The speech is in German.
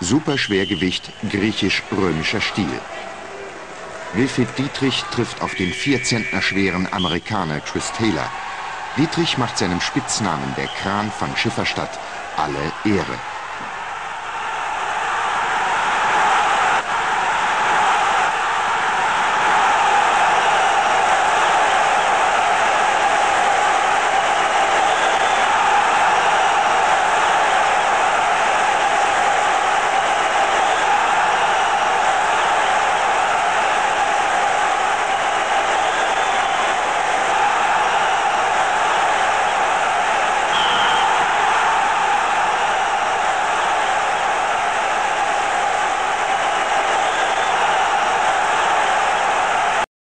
Superschwergewicht griechisch-römischer Stil. Wilfried Dietrich trifft auf den vier Zentner schweren Amerikaner Chris Taylor. Dietrich macht seinem Spitznamen der Kran von Schifferstadt alle Ehre.